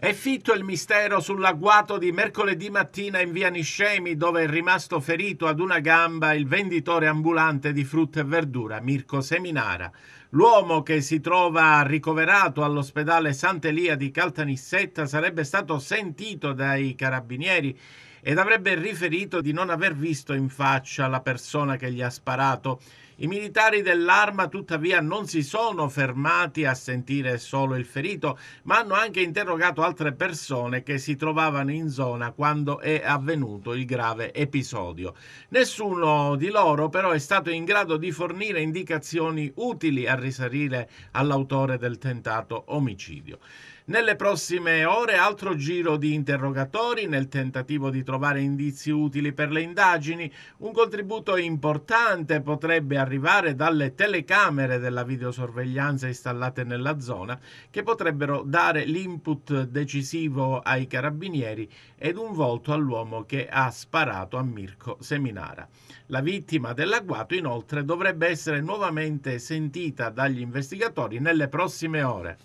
È fitto il mistero sull'agguato di mercoledì mattina in via Niscemi, dove è rimasto ferito ad una gamba il venditore ambulante di frutta e verdura, Mirko Seminara. L'uomo che si trova ricoverato all'ospedale Sant'Elia di Caltanissetta sarebbe stato sentito dai carabinieri ed avrebbe riferito di non aver visto in faccia la persona che gli ha sparato. I militari dell'arma tuttavia non si sono fermati a sentire solo il ferito, ma hanno anche interrogato altre persone che si trovavano in zona quando è avvenuto il grave episodio. Nessuno di loro però è stato in grado di fornire indicazioni utili a risalire all'autore del tentato omicidio. Nelle prossime ore altro giro di interrogatori nel tentativo di trovare indizi utili per le indagini. Un contributo importante potrebbe arrivare dalle telecamere della videosorveglianza installate nella zona che potrebbero dare l'input decisivo ai carabinieri ed un volto all'uomo che ha sparato a Mirko Seminara. La vittima dell'agguato inoltre dovrebbe essere nuovamente sentita dagli investigatori nelle prossime ore.